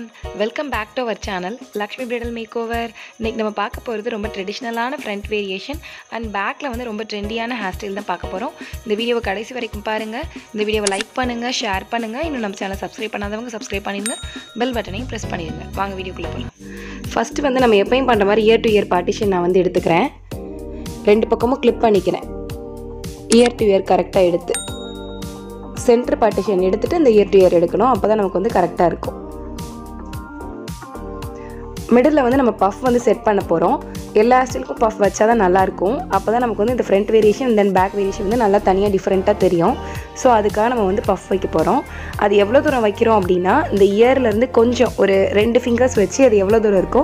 One welcome back to our channel Lakshmi bridal makeover இன்றைக்கி நம்ம பார்க்க போகிறது ரொம்ப ட்ரெடிஷ்னலான ஃப்ரண்ட் வேரியேஷன் அண்ட் பேக்கில் வந்து ரொம்ப ட்ரெண்டியான ஹேர் ஸ்டைல் தான் பார்க்க போகிறோம் இந்த வீடியோவை கடைசி வரைக்கும் பாருங்கள் இந்த வீடியோவை லைக் பண்ணுங்கள் ஷேர் பண்ணுங்கள் இன்னும் நம்ம சேனல் சப்ஸ்கிரைப் பண்ணாதவங்க சப்ஸ்கிரைப் பண்ணிடுங்க பெல் பட்டனையும் ப்ரெஸ் பண்ணிடுங்க வாங்க வீடியோக்குள்ளே போகலாம் ஃபஸ்ட்டு வந்து நம்ம எப்பயும் பண்ணுற மாதிரி இயர் டு இயர் பார்ட்டிஷன் நான் வந்து எடுத்துக்கிறேன். ரெண்டு பக்கமும் கிளிப் பண்ணிக்கிறேன். இயர் டு இயர் கரெக்டாக எடுத்து. சென்டர் பார்ட்டிஷன் எடுத்துகிட்டு இந்த இயர் டு இயர் எடுக்கணும். அப்போ தான் நமக்கு வந்து கரெக்டாக இருக்கும். மிடில் வந்து நம்ம பஃப் வந்து செட் பண்ண போகிறோம் எல்லா ஸ்டிலுக்கும் பஃப் வச்சா தான் நல்லாயிருக்கும். அப்போ தான் நமக்கு வந்து இந்த front variation then back variation வந்து நல்லா தனியாக டிஃப்ரெண்ட்டாக தெரியும். ஸோ அதுக்காக நம்ம வந்து பஃப் வைக்க போகிறோம் அது எவ்வளோ தூரம் வைக்கிறோம் அப்படின்னா இந்த இயர்லேருந்து கொஞ்சம் ஒரு ரெண்டு ஃபிங்கர்ஸ் வச்சு அது எவ்வளோ தூரம் இருக்கோ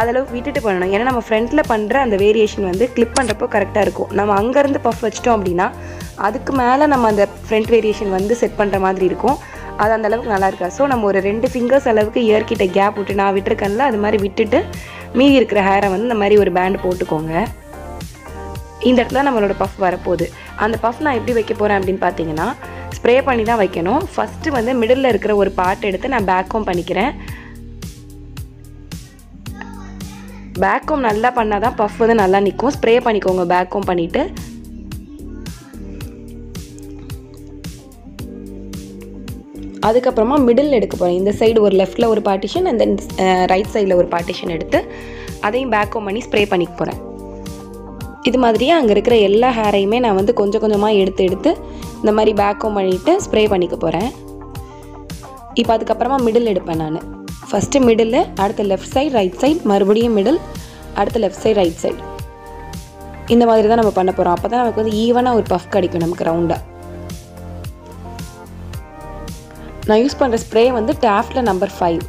அதளவுக்கு விட்டுட்டு பண்ணணும். ஏன்னா நம்ம ஃப்ரண்ட்டில் பண்ணுற அந்த வேரியேஷன் வந்து கிளிப் பண்ணுறப்போ கரெக்டாக இருக்கும். நம்ம அங்கேருந்து பஃப் வச்சிட்டோம் அப்படின்னா அதுக்கு மேலே நம்ம அந்த ஃப்ரண்ட் வேரியேஷன் வந்து செட் பண்ணுற மாதிரி இருக்கும். அது அந்த அளவுக்கு நல்லா இருக்காது ஸோ நம்ம ஒரு ரெண்டு ஃபிங்கர்ஸ் அளவுக்கு இயர்கிட்ட கேப் விட்டு நான் விட்டுருக்கேன்ல அது மாதிரி விட்டுட்டு மீதி இருக்கிற ஹேரை வந்து இந்த மாதிரி ஒரு பேண்ட் போட்டுக்கோங்க. இந்த இடத்துல நம்மளோட பஃப் வரப்போகுது. அந்த பஃப் நான் எப்படி வைக்க போகிறேன் அப்படின்னு பார்த்தீங்கன்னா ஸ்ப்ரே பண்ணி தான் வைக்கணும். ஃபஸ்ட்டு வந்து மிடில் இருக்கிற ஒரு பார்ட் எடுத்து நான் பேக்கும் பண்ணிக்கிறேன். பேக்கும் நல்லா பண்ணால் தான் பஃப் வந்து நல்லா நிற்கும். ஸ்ப்ரே பண்ணிக்கோங்க பேக்கும் பண்ணிவிட்டு அதுக்கப்புறமா மிடில் எடுக்க போகிறேன் இந்த சைடு ஒரு லெஃப்ட்டில் ஒரு பார்ட்டிஷன் அண்ட் தென் ரைட் சைடில் ஒரு பார்ட்டிஷன் எடுத்து அதையும் பேக்கோ பண்ணி ஸ்ப்ரே பண்ணிக்க போகிறேன் இது மாதிரியே அங்கே இருக்கிற எல்லா ஹேரையுமே நான் வந்து கொஞ்சம் கொஞ்சமாக எடுத்து எடுத்து இந்த மாதிரி பேக்கோ பண்ணிவிட்டு ஸ்ப்ரே பண்ணிக்க போகிறேன் இப்போ அதுக்கப்புறமா மிடில் எடுப்பேன் நான். ஃபஸ்ட்டு மிடில் அடுத்த லெஃப்ட் சைடு ரைட் சைடு மறுபடியும் மிடில் அடுத்த லெஃப்ட் சைடு ரைட் சைடு இந்த மாதிரி தான் நம்ம பண்ண போகிறோம் அப்போ தான் நமக்கு வந்து ஈவனாக ஒரு பஃப் கிடைக்கும் நமக்கு ரவுண்டாக நான் யூஸ் பண்ணுற ஸ்ப்ரே வந்து டேஃப்டில் நம்பர் ஃபைவ்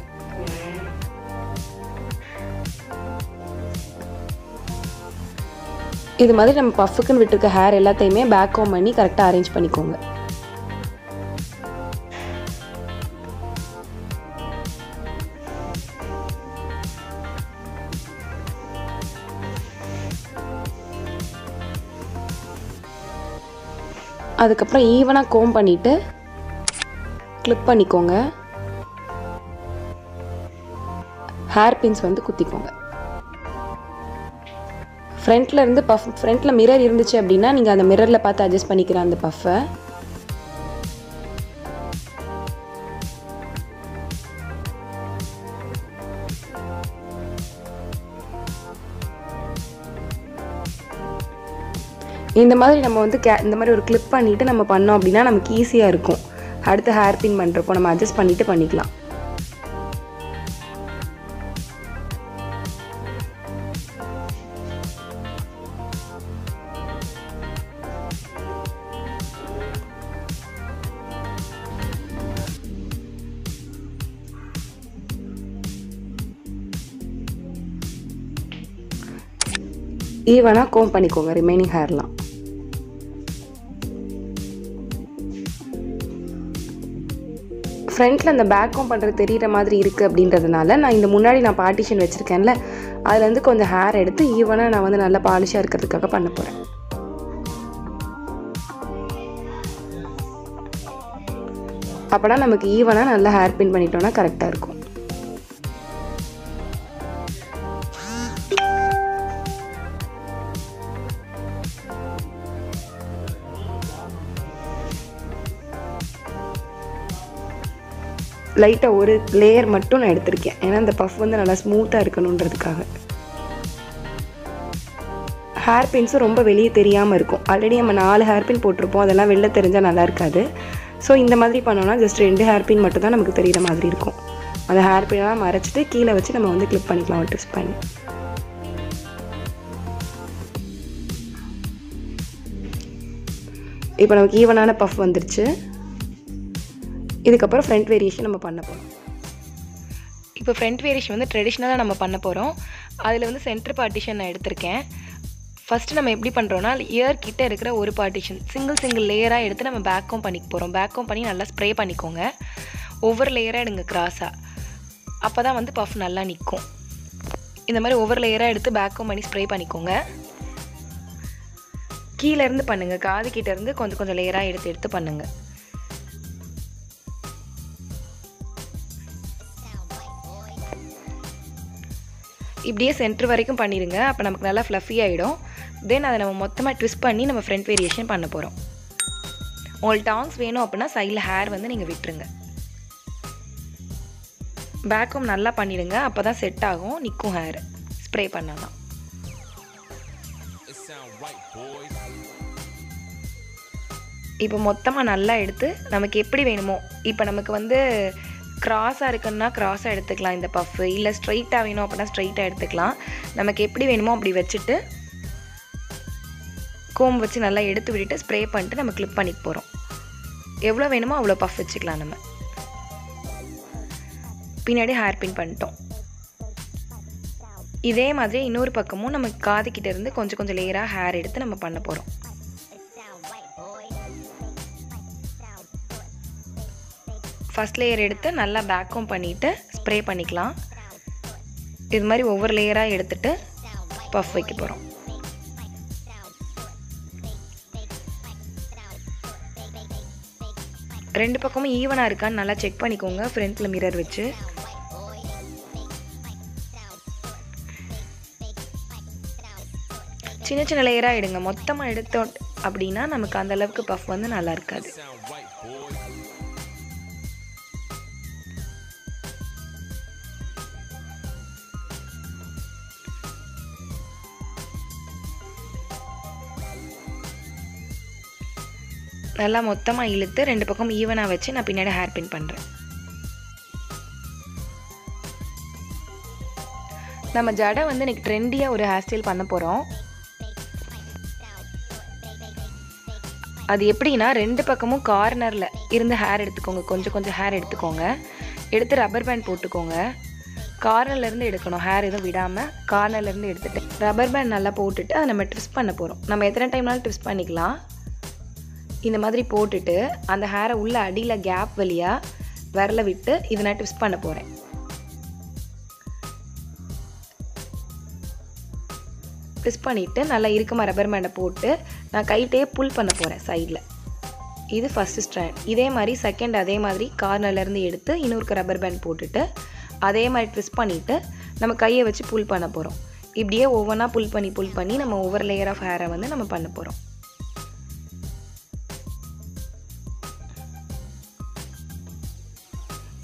இது மாதிரி நம்ம பஃபுக்குன்னு விட்டுருக்க ஹேர் எல்லாத்தையுமே பேக் ஹோம் பண்ணி கரெக்டாக அரேஞ்ச் பண்ணிக்கோங்க. அதுக்கப்புறம் ஈவனாக கோம் பண்ணிவிட்டு கிளிப் பண்ணிக்கோங்க. ஹேர் பின்ஸ் வந்து குத்திக்கோங்க. ஃப்ரண்ட்டில் இருந்து பஃப் ஃப்ரண்ட்டில் மிரர் இருந்துச்சு அப்படின்னா நீங்கள் அந்த மிரரில் பார்த்து அட்ஜஸ்ட் பண்ணிக்கிற அந்த பஃப்பை இந்த மாதிரி நம்ம வந்து கே இந்த மாதிரி ஒரு கிளிப் பண்ணிவிட்டு நம்ம பண்ணோம் அப்படின்னா நமக்கு ஈஸியாக இருக்கும். அடுத்து ஹேர் பின் பண்ணுறப்போ நம்ம அட்ஜஸ்ட் பண்ணிவிட்டு பண்ணிக்கலாம். ஈவனாக கோம் பண்ணிக்கோங்க ரிமைனிங் ஹேர்லாம் ஃப்ரண்ட்டில் அந்த பேக்கும் பண்ணுறது தெரிகிற மாதிரி இருக்குது அப்படின்றதுனால நான் இந்த முன்னாடி நான் பார்ட்டிஷன் வச்சுருக்கேன்ல அதுலேருந்து கொஞ்சம் ஹேர் எடுத்து ஈவனாக நான் வந்து நல்லா பாலிஷாக இருக்கிறதுக்காக பண்ண போகிறேன் அப்போனா நமக்கு ஈவனாக நல்லா ஹேர் பின் பண்ணிட்டோன்னா கரெக்டாக இருக்கும். லைட்டாக ஒரு லேயர் மட்டும் நான் எடுத்திருக்கேன். ஏன்னா அந்த பஃப் வந்து நல்லா ஸ்மூத்தாக இருக்கணுன்றதுக்காக. ஹேர் பின்ஸும் ரொம்ப வெளியே தெரியாமல் இருக்கும். ஆல்ரெடி நம்ம நாலு ஹேர் பின் போட்டிருப்போம். அதெல்லாம் வெளில தெரிஞ்சால் நல்லா இருக்காது. ஸோ இந்த மாதிரி பண்ணோம்னா ஜஸ்ட் ரெண்டு ஹேர் பின் மட்டும் தான் நமக்கு தெரிகிற மாதிரி இருக்கும். அந்த ஹேர் பின்லாம் மறைச்சிட்டு கீழே வச்சு நம்ம வந்து கிளிப் பண்ணிக்கலாம் ட்விஸ்ட் பண்ணி. இப்போ நமக்கு ஈவனான பஃப் வந்துருச்சு. இதுக்கப்புறம் ஃப்ரண்ட் வேரியேஷன் நம்ம பண்ண போகிறோம் இப்போ ஃப்ரண்ட் வேரியேஷன் வந்து ட்ரெடிஷ்னலாக நம்ம பண்ண போகிறோம் அதில் வந்து சென்டர் பார்ட்டிஷன் நான் எடுத்திருக்கேன். ஃபஸ்ட்டு நம்ம எப்படி பண்ணுறோன்னா இயர் கிட்ட இருக்கிற ஒரு பார்ட்டிஷன் சிங்கிள் சிங்கிள் லேயராக எடுத்து நம்ம பேக்கும் பண்ணிக்க போகிறோம் பேக்கும் பண்ணி நல்லா ஸ்ப்ரே பண்ணிக்கோங்க. ஒவ்வொரு லேயராக எடுங்க கிராஸாக அப்போ தான் வந்து பஃப் நல்லா நிற்கும் இந்த மாதிரி ஒவ்வொரு லேயராக எடுத்து பேக்கும் பண்ணி ஸ்ப்ரே பண்ணிக்கோங்க. கீழேருந்து பண்ணுங்கள் காது கிட்டேருந்து கொஞ்சம் கொஞ்சம் லேயராக எடுத்து எடுத்து பண்ணுங்கள் இப்படியே சென்டர் வரைக்கும் பண்ணிடுங்க. அப்போ நமக்கு நல்லா ஃப்ளஃபி ஆகிடும் தென் அதை நம்ம மொத்தமாக ட்விஸ்ட் பண்ணி நம்ம ஃப்ரண்ட் வேரியேஷன் பண்ண போகிறோம் உங்களுக்கு டாங்ஸ் வேணும் அப்படின்னா சைடில் ஹேர் வந்து நீங்கள் விட்டுருங்க. பேக்கும் நல்லா பண்ணிடுங்க. அப்போ தான் செட் ஆகும். நிற்கும் ஹேர் ஸ்ப்ரே பண்ணலாம். இப்போ மொத்தமாக நல்லா எடுத்து நமக்கு எப்படி வேணுமோ இப்போ நமக்கு வந்து கிராஸாக இருக்குன்னா கிராஸாக எடுத்துக்கலாம். இந்த பஃப்பு இல்லை ஸ்ட்ரைட்டாக வேணும் அப்படின்னா ஸ்ட்ரைட்டாக எடுத்துக்கலாம். நமக்கு எப்படி வேணுமோ அப்படி வச்சுட்டு கோம் வச்சு நல்லா எடுத்து விட்டுட்டு ஸ்ப்ரே பண்ணிட்டு நம்ம கிளிப் பண்ணிக்க போகிறோம் எவ்வளோ வேணுமோ அவ்வளோ பஃப் வச்சுக்கலாம் நம்ம. பின்னாடி ஹேர் பின் பண்ணிட்டோம். இதே மாதிரி இன்னொரு பக்கமும் நம்ம காதுக்கிட்டேருந்து கொஞ்சம் கொஞ்சம் லேயராக ஹேர் எடுத்து நம்ம பண்ண போகிறோம் ஃபஸ்ட் லேயர் எடுத்து நல்லா பேக்கும் பண்ணிவிட்டு ஸ்ப்ரே பண்ணிக்கலாம். இது மாதிரி ஒவ்வொரு லேயராக எடுத்துட்டு பஃப் வைக்க போகிறோம் ரெண்டு பக்கமும் ஈவனாக இருக்கான்னு நல்லா செக் பண்ணிக்கோங்க ஃப்ரண்ட்டில் மிரர் வச்சு. சின்ன சின்ன லேயராக எடுங்க. மொத்தமாக எடுத்தோம் அப்படின்னா நமக்கு அந்தளவுக்கு பஃப் வந்து நல்லா இருக்காது. நல்லா மொத்தமாக இழுத்து ரெண்டு பக்கம் ஈவனாக வச்சு நான் பின்னாடி ஹேர் பின் பண்ணுறேன் நம்ம ஜடை வந்து இன்னைக்கு ட்ரெண்டியாக ஒரு ஹேர் ஸ்டைல் பண்ண போகிறோம் அது எப்படின்னா ரெண்டு பக்கமும் கார்னரில் இருந்து ஹேர் எடுத்துக்கோங்க. கொஞ்சம் கொஞ்சம் ஹேர் எடுத்துக்கோங்க. எடுத்து ரப்பர் பேண்ட் போட்டுக்கோங்க. கார்னர்லேருந்து எடுக்கணும். ஹேர் எதுவும் விடாமல் கார்னர்லேருந்து எடுத்துகிட்டு ரப்பர் பேண்ட் நல்லா போட்டுட்டு அதை நம்ம ட்விஸ்ட் பண்ண போகிறோம் நம்ம எத்தனை டைம்னாலும் ட்விஸ்ட் பண்ணிக்கலாம். இந்த மாதிரி போட்டுட்டு அந்த ஹேரை உள்ள அடியில் கேப் வழியாக விரல விட்டு இதை நான் ட்விஸ்ட் பண்ண போகிறேன் ட்விஸ்ட் பண்ணிவிட்டு நல்லா இறுக்கமாக ரப்பர் பேண்டை போட்டு நான் கைட்டே புல் பண்ண போகிறேன் சைடில் இது ஃபஸ்ட்டு ஸ்ட்ராண்ட் இதே மாதிரி செகண்ட் அதே மாதிரி கார்னர்லேருந்து எடுத்து இன்னொருக்கு ரப்பர் பேண்ட் போட்டுட்டு அதே மாதிரி ட்விஸ்ட் பண்ணிவிட்டு நம்ம கையை வச்சு புல் பண்ண போகிறோம் இப்படியே ஒவ்வொன்றா புல் பண்ணி புல் பண்ணி நம்ம ஒவ்வொரு லேயர் ஆஃப் ஹேரை வந்து நம்ம பண்ண போகிறோம்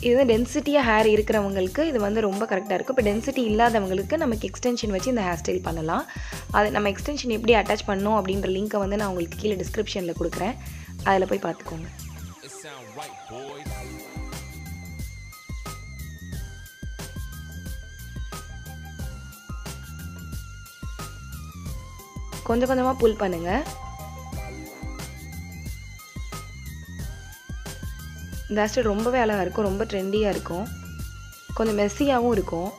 இது டென்சிட்டியாக ஹேர் இருக்கிறவங்களுக்கு இது வந்து ரொம்ப கரெக்டாக இருக்கும் இப்போ டென்சிட்டி இல்லாதவங்களுக்கு நமக்கு எக்ஸ்டென்ஷன் வச்சு இந்த ஹேர் ஸ்டைல் பண்ணலாம். அது நம்ம எக்ஸ்டென்ஷன் எப்படி அட்டாச் பண்ணணும் அப்படின்ற லிங்க்கை வந்து நான் உங்களுக்கு கீழே டிஸ்கிரிப்ஷனில் கொடுக்குறேன். அதில் போய் பார்த்துக்கோங்க. கொஞ்சம் கொஞ்சமாக புல் பண்ணுங்கள் இந்த ஹேர் ஸ்டைல் ரொம்பவே அழகாக இருக்கும் ரொம்ப ட்ரெண்டியாக இருக்கும். கொஞ்சம் மெஸ்ஸியாகவும் இருக்கும்.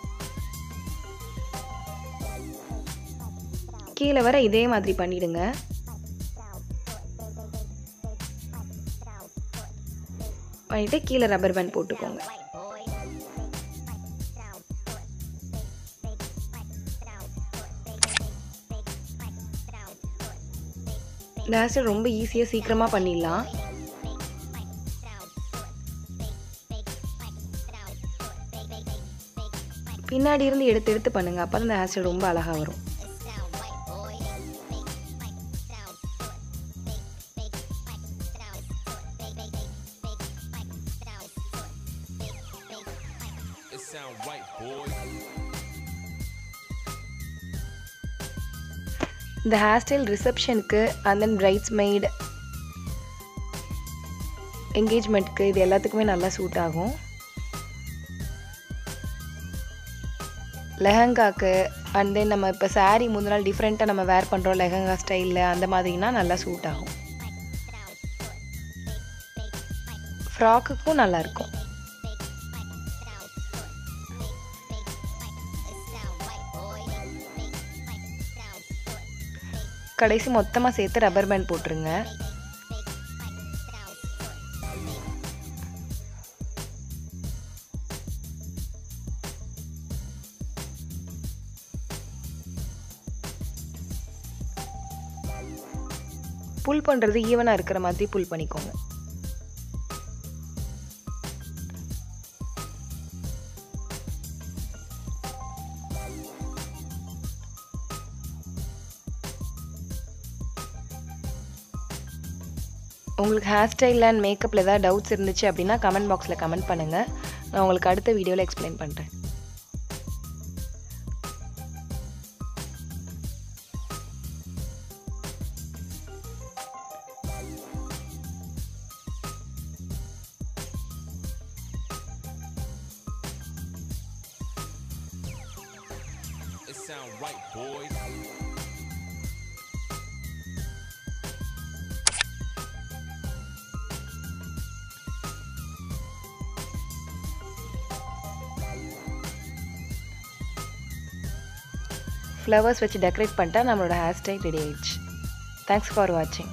கீழே வர இதே மாதிரி பண்ணிவிடுங்க பண்ணிட்டு கீழே ரப்பர் பேண்ட் போட்டுக்கோங்க. இந்த ஹேர் ஸ்டைல் ரொம்ப ஈஸியாக சீக்கிரமாக பண்ணிடலாம். பின்னாடி இருந்து எடுத்து எடுத்து பண்ணுங்க. அப்போ அந்த ஹேர் ஸ்டைல் ரொம்ப அழகாக வரும். இந்த ஹேர் ஸ்டைல் ரிசப்ஷனுக்கு அண்ட் தென் பிரைட்ஸ் மெய்டு என்கேஜ்மெண்ட்க்கு இது எல்லாத்துக்குமே நல்லா சூட் ஆகும். லெஹங்காக்கு அண்ட் தென் நம்ம இப்போ சாரீ முந்தின நாள் டிஃப்ரெண்ட்டாக நம்ம வேர் பண்ணுறோம் லெஹங்கா ஸ்டைலில் அந்த மாதிரினா நல்லா சூட் ஆகும். ஃப்ராக்குக்கும் நல்லாயிருக்கும் கடைசி மொத்தமாக சேர்த்து ரப்பர் பேண்ட் போட்டுருங்க. புல் பண்ணுறது ஈவனாக இருக்கிற மாதிரி புல் பண்ணிக்கோங்க. உங்களுக்கு ஹேர் ஸ்டைல் அண்ட் மேக்கப்பில் ஏதாவது டவுட்ஸ் இருந்துச்சு அப்படின்னா கமெண்ட் பாக்ஸில் கமெண்ட் பண்ணுங்கள் நான் உங்களுக்கு அடுத்த வீடியோவில் எக்ஸ்பிளைன் பண்ணுறேன் ஃப்ளவர்ஸ் வச்சு டெக்கரேட் பண்ணிட்டா நம்மளோட ஹேர் ஸ்டைல் ரெடி ஆயிடுச்சு. தேங்க்ஸ் ஃபார் வாட்சிங்